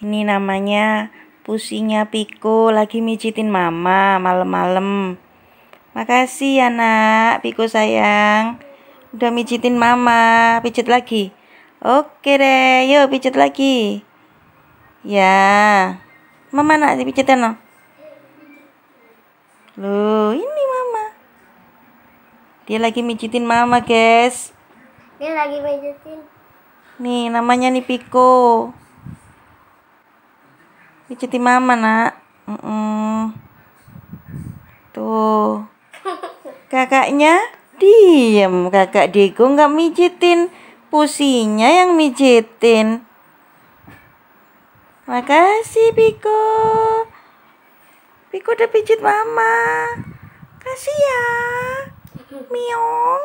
Ini namanya pusingnya Piko lagi mijitin mama malam-malam. Makasih ya nak, Piko sayang. Udah mijitin mama, pijit lagi. Oke deh, yuk pijit lagi. Ya. Mama nak dipijitin no. Loh, ini mama. Dia lagi mijitin mama, guys. Dia lagi pijitin. Nih, namanya nih Piko. Pijitin mama, nak. Mm -mm. Tuh. Kakaknya diem. Kakak Diego nggak mijitin. Pusinya yang mijitin. Makasih, Piko. Piko udah pijit mama. Kasih ya. Miong.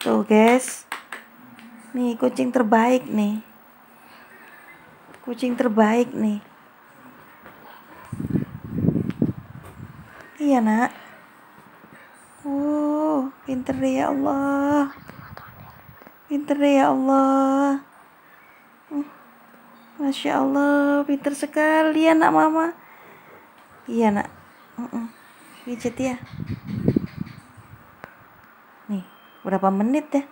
Tuh, guys. Nih, kucing terbaik nih kucing terbaik nih. Iya nak. Oh pinter ya Allah. Pinter ya Allah. Hmm. Masya Allah pinter sekali ya nak mama. Iya nak. Uh ya. Nih berapa menit ya?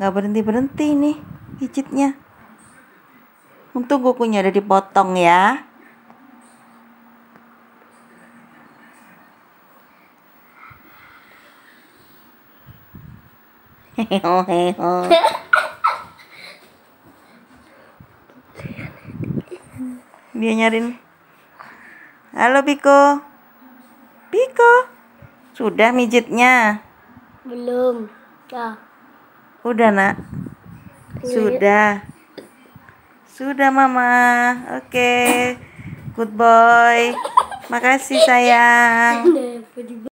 Nggak berhenti berhenti nih pijitnya Untung kukunya udah dipotong ya. Dia nyariin. Halo Piko. Piko. Sudah mijitnya? Belum. Ya. Udah, Nak. Sudah. Sudah mama. Oke. Okay. Good boy. Makasih sayang.